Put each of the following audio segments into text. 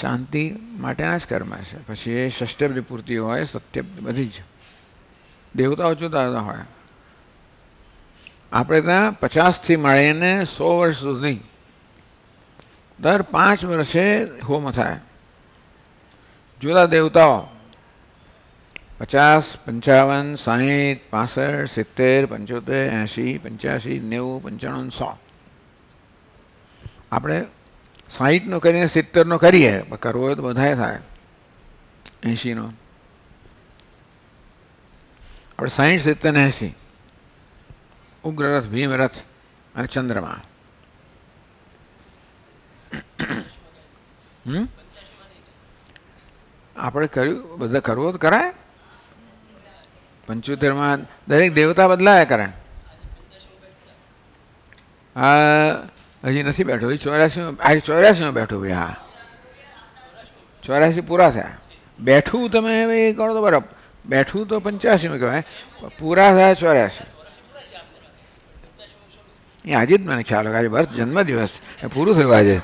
શાંતિ માટેના જ કર્મ છે. પછી એ ષષ્ઠબ્દી પૂર્તિ હોય સત્ય બધી જ. દેવતાઓ જુદા હોય. આપણે ત્યાં પચાસથી મળીને સો વર્ષ સુધી, દર પાંચ વર્ષે હોમ થાય. જુદા દેવતાઓ. પચાસ, પંચાવન, સાહીઠ, પાસઠ, સિત્તેર, પંચોતેર, એંશી, પંચ્યાસી, નેવું, પંચાણું, સો. આપણે સાહીઠનો કરીને સિત્તેરનો કરીએ કરવો હોય તો બધાએ થાય. એંશીનો. આપણે સાહીઠ, સિત્તેર ને એંશી. ઉગ્રરથ ભીમરથ અને ચંદ્રમા. આપણે કર્યું, બધા કરવો તો કરાય. પંચોતેરમાં દરેક દેવતા બદલાયા કરે. હા હજી નથી બેઠો. એ ચોર્યાસી આજે ચોર્યાસીમાં બેઠો ભાઈ, હા. ચોર્યાસી પૂરા થયા. બેઠું તમે એ કહો તો બરાબર. બેઠું તો પંચ્યાસીમાં કહેવાય. પૂરા થયા ચોર્યાસી. એ આજે જ મને ખ્યાલ આવ્યો. આજે બસ જન્મદિવસ. એ પૂરું થયું આજે.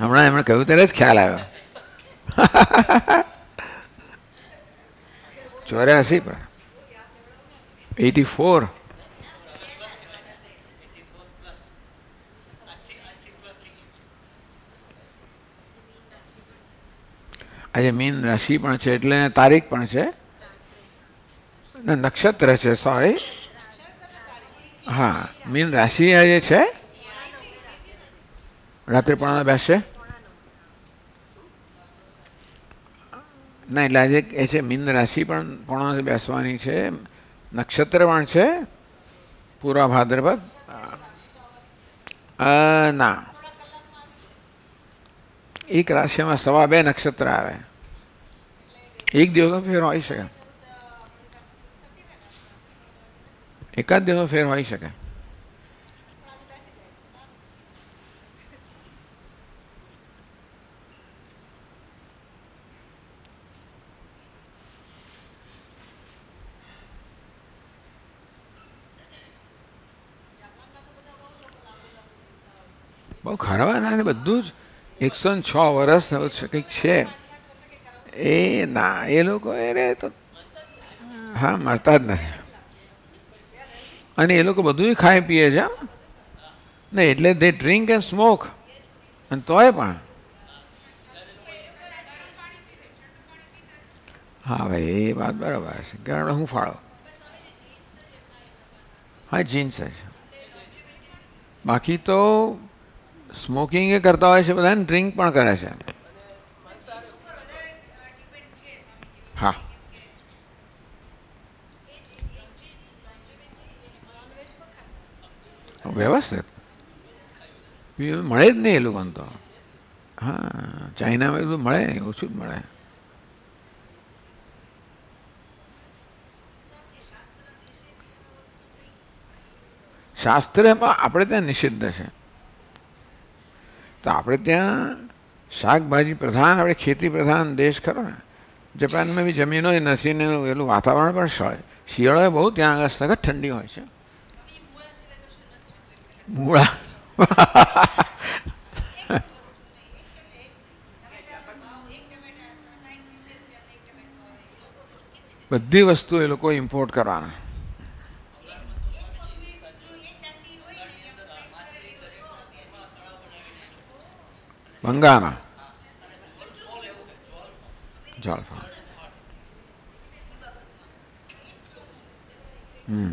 હમણાં એમણે કહ્યું ત્યારે જ ખ્યાલ આવ્યો. ચોર્યાસી પર એટી ફોર. આજે મીન રાશિ પણ છે એટલે તારીખ પણ છે. નક્ષત્ર છે સોરી હા મીન રાશિ આજે છે. રાત્રે પણ બેસશે ના એટલે આજે એ છે મીન રાશિ પણ પણ બેસવાની છે. નક્ષત્ર પણ છે. પૂરા ભાદ્રપદ ના. એક રાશિમાં સવા બે નક્ષત્ર આવે એક દિવસનો ફેર હોઈ શકે એકાદ દિવસનો ફેર હોઈ શકે બહુ ખરાબ બધું જ એકસો ને છ વર્ષ કંઈક છે? એ ના, એ લોકો એને તો હા, મળતા જ નથી. અને એ લોકો બધું ખાય પીએ છે ને એટલે દે ડ્રિંક એન્ડ સ્મોક અને તોય પણ. હા, ભાઈ, એ વાત બરાબર છે. કારણ હું ફાળો. હા, જીન્સ છે બાકી તો સ્મોકિંગ એ કરતા હોય છે બધા ડ્રિંક પણ કરે છે. હા. વ્યવસ્થિત. મળે જ નહીં એ લોકોને તો. હા, ચાઇનામાં બધું મળે નહીં ઓછું જ મળે. શાસ્ત્રમાં આપણે ત્યાં નિષિદ્ધ છે. તો આપણે ત્યાં શાકભાજી પ્રધાન, આપણે ખેતી પ્રધાન દેશ ખરો ને. જપાનમાં બી જમીનો નથી ને એનું વાતાવરણ પણ શિયાળો બહુ ત્યાં આગળ સખત ઠંડી હોય છે. મૂળા. બધી વસ્તુ એ લોકો ઇમ્પોર્ટ કરવાના. બંગાળમાં જાળફળ હમ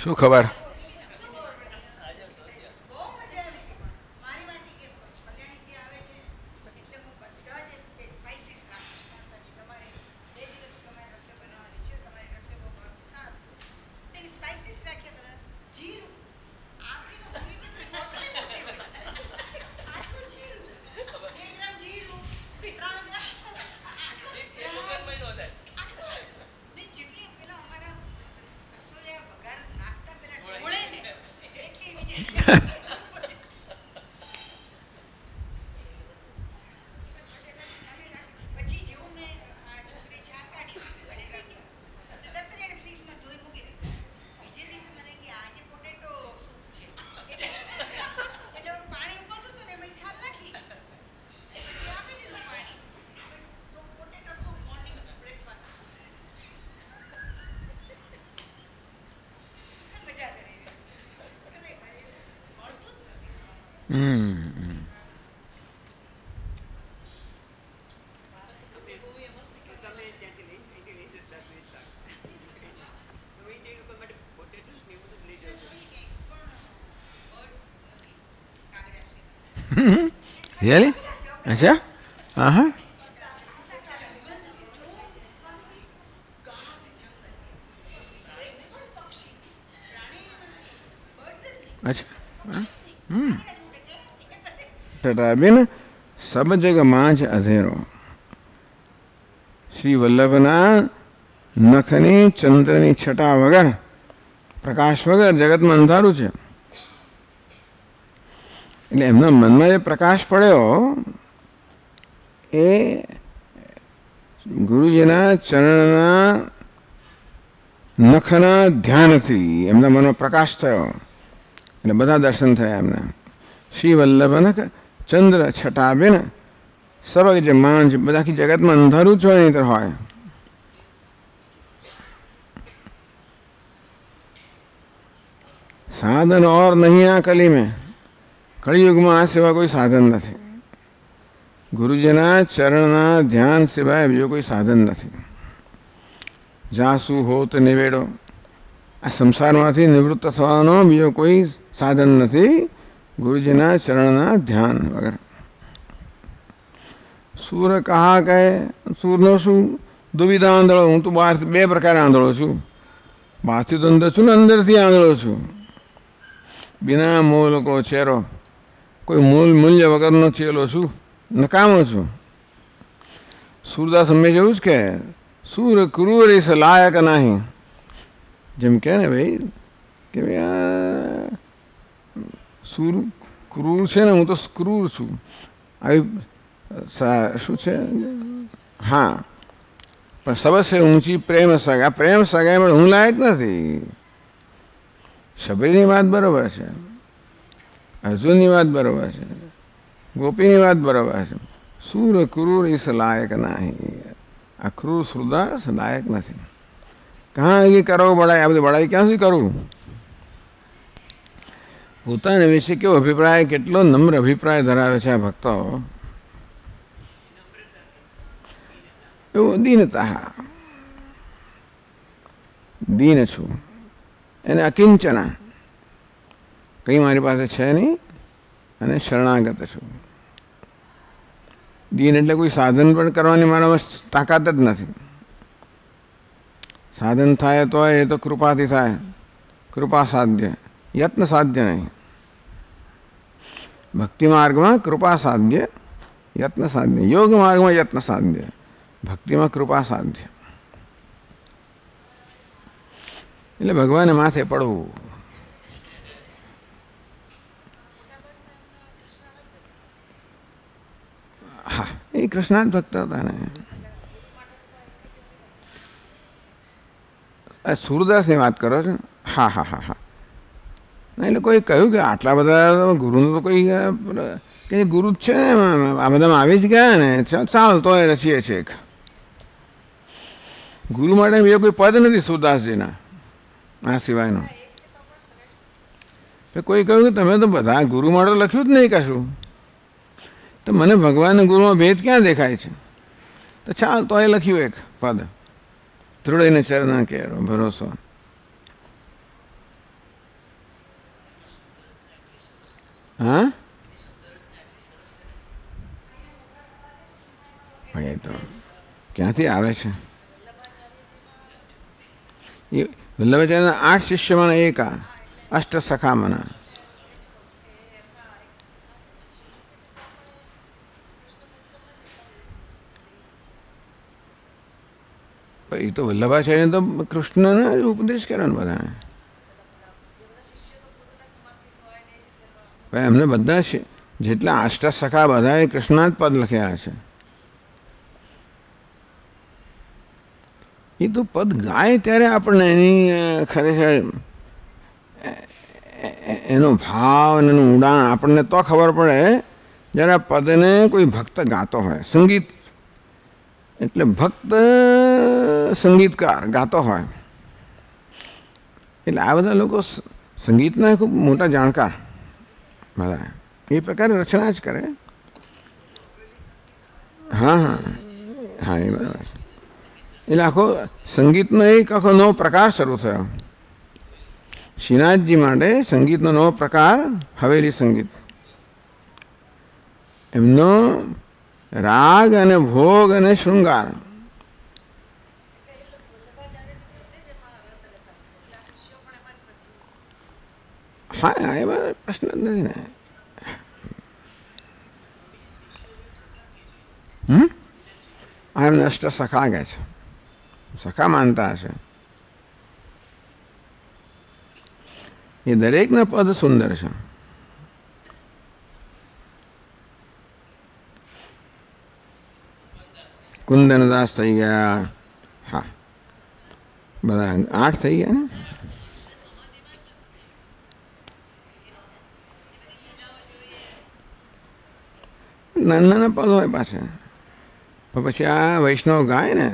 શું ખબર બહુ મજા આવી ગઈ. મારી વાટી કે કલ્યાણી જે આવે છે એટલે હું બધા જ તે સ્પાઇસીસ નાખું છું. પછી તમારે બે દિવસ તમારે રસોઈ બનાવવાની છે તમારી રસોઈ બહુ બનાવવી સારું તેની સ્પાઇસીસ રાખ્યા તરત જીરું આપણી તો મમ્મી બધી બોટલે મૂકી હોય. આટલું જીરું બે ગ્રામ જીરું ત્રણ ગ્રામ આટલું ગ્રામ આટલું ને જેટલી પેલા અમારા રસોઈયા વઘાર નાખતા પેલા ઢોળે ને એટલી એની જે પછી જેવું મેં આ છોકરી ચા કાઢી બટેટાની, તો તરત જ એને ફ્રીઝમાં ધોઈ મૂકી દીધી. બીજે દિવસે મને કે આજે પોટેટો સૂપ છે એટલે એટલે હું પાણી ઉકળતું હતું ને એમાં છાલ નાખી પછી આપી દીધું પાણી તો પોટેટો સૂપ મોર્નિંગ બ્રેકફાસ્ટ મજા કરી ખરેખર એ મળતું જ અહીંથી લઈ જતા સ્વીટ શાક તમે તે લોકો માટે પોટેટોસ ને એવું બધું લઈ જશો રિયલી અચ્છા હા હા બેન સબ જગમાં જ અધેરો શ્રી વલ્લભના નખની ચંદ્રની છટા વગર પ્રકાશ વગર જગતમાં અંધારું છે એટલે એમના મનમાં જે પ્રકાશ પડ્યો એ ગુરુજીના ચરણના નખના ધ્યાનથી એમના મનમાં પ્રકાશ થયો એટલે બધા દર્શન થયા એમને શ્રી વલ્લભનક ચંદ્ર છટાબેન સબક જે માંજ બધાથી જગતમાં અંધારું જ હોય નહીં હોય સાધન ઓર નહીં આ કલી મેં કળિયુગમાં આ સિવાય કોઈ સાધન નથી ગુરુજીના ચરણના ધ્યાન સિવાય બીજો કોઈ સાધન નથી જાસુ હોત નિવેડો આ સંસારમાંથી નિવૃત્ત થવાનો બીજો કોઈ સાધન નથી ગુરુજીના ચરણના ધ્યાન વગર. સૂર કહા કહે, સૂરનો શું? દુવિધા આંધળો, હું તો બહાર બે પ્રકારે આંધળો છું. બહારથી તો અંદર છું ને અંદરથી આંધળો છું. બિના મોલ કો ચહેરો કોઈ મૂલ મૂલ્ય વગરનો ચેલો છું. નકામો છું. સૂરદાસ હંમેશા એવું જ કે સૂર ક્રૂર લાયક નહીં. જેમ કે ને ભાઈ, કે ભાઈ સૂર, ક્રૂર છે ને, હું તો ક્રૂર છું. આવી શું છે? હા. પણ સબસે ઊંચી પ્રેમ સગા પ્રેમ સગાઈમાં હું લાયક નથી. શબરીની વાત બરોબર છે. અર્જુનની વાત બરોબર છે. ગોપીની વાત બરોબર છે. સૂર, ક્રૂર ઇસ લાયક નહીં. આ ક્રૂર સુરદાસ લાયક નથી. કહા આગી કરો બડાઈ આ બધી બડાઈ ક્યાં સુધી કરું? પોતાના વિશે કેવો અભિપ્રાય, કેટલો નમ્ર અભિપ્રાય ધરાવે છે આ ભક્તો? એવું દીનતા. દીન છું. એને અકિંચના. કંઈ મારી પાસે છે નહીં, અને શરણાગત છું. દીન એટલે કોઈ સાધન પણ કરવાની મારામાં તાકાત જ નથી. સાધન થાય તો એ તો કૃપાથી થાય. કૃપા સાધ્ય. યત્ન સાધ્ય નહીં ભક્તિ માર્ગમાં કૃપા સાધ્ય યત્ન સાધ્ય યોગ માર્ગમાં યત્ન સાધ્ય ભક્તિમાં કૃપા સાધ્ય એટલે ભગવાને માથે પડવું હા એ કૃષ્ણા જ ભક્ત હતા ને સુરદાસની વાત કરો છો હા હા હા હા એટલે કોઈ કહ્યું કે આટલા બધા ગુરુનું તો કોઈ કે ગુરુ જ છે ને, આ બધામાં આવી જ ગયા ને ચાલ તો એ રચીએ છે એક. ગુરુ માટે બીજો કોઈ પદ નથી સુરદાસજીના, આ સિવાયનો. કોઈ કહ્યું કે તમે તો બધા ગુરુ માટે લખ્યું જ નહીં કશું. તો મને ભગવાન ગુરુમાં ભેદ ક્યાં દેખાય છે? તો ચાલ તો એ લખ્યું એક પદ. ધ્રુડીને ચરણ કેરો, ભરોસો. હા એ તો ક્યાંથી આવે છે? એ વલ્લભાચાર્યના આઠ શિષ્યમાં એકા અષ્ટ સખામાં એ તો વલ્લભાચાર્ય તો કૃષ્ણને ઉપદેશ કર્યો ને બધાને. એમને બધા જેટલા આષ્ટા સખા બધા કૃષ્ણના જ પદ લખ્યા છે. એ તો પદ ગાય ત્યારે આપણને એની ખરેખર એનો ભાવ અને એનું ઉડાણ આપણને તો ખબર પડે, જ્યારે આ પદને કોઈ ભક્ત ગાતો હોય, સંગીત, એટલે ભક્ત, સંગીતકાર ગાતો હોય. એટલે આ બધા લોકો સંગીતના ખૂબ મોટા જાણકાર. બધા એ પ્રકારે રચના જ કરે. હા હા. હા, એ બરાબર છે. એટલે આખો સંગીતનો એક આખો નવો પ્રકાર શરૂ થયો. શ્રીનાથજી માટે સંગીતનો નવો પ્રકાર હવેલી સંગીત. એમનો રાગ અને ભોગ અને શૃંગાર. હા એમાં પ્રશ્ન જ નથી ને. હમ? આ એમને અષ્ટ સખા કે છે. સખા માનતા હશે. એ દરેકના પદ સુંદર છે. કુંદનદાસ થઈ ગયા. હા. બધા આઠ થઈ ગયા ને? નાના નાના પદ હોય પાછા પણ પછી આ વૈષ્ણવ ગાય ને.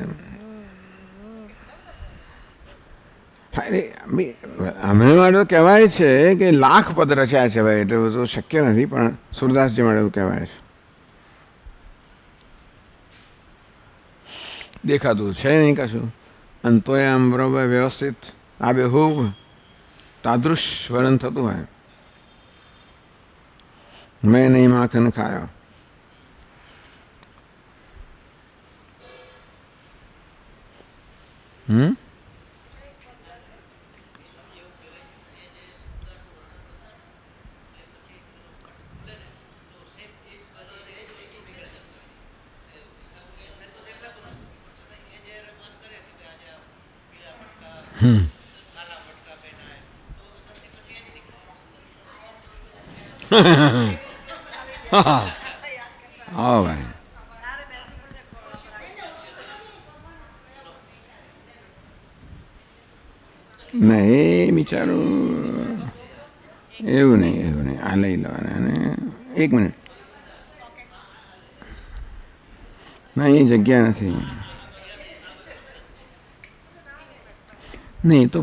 અમે માટે કહેવાય છે કે લાખ પદ રચ્યા છે ભાઈ, એટલે બધું શક્ય નથી, પણ સુરદાસજી માટે એવું કહેવાય છે. દેખાતું છે નહીં કશું. અને તોય આમ બરોબર વ્યવસ્થિત. આ બે ખૂબ તાદૃશ વર્ણન થતું હોય. મેં નહીં માખન ખાયો. હમ? હા ભાઈ. નહીં, એ બિચારું. એવું નહીં એવું નહીં. આ લઈ લેવાના, અને એક મિનિટ. ના, એ જગ્યા નથી. નહીં, તો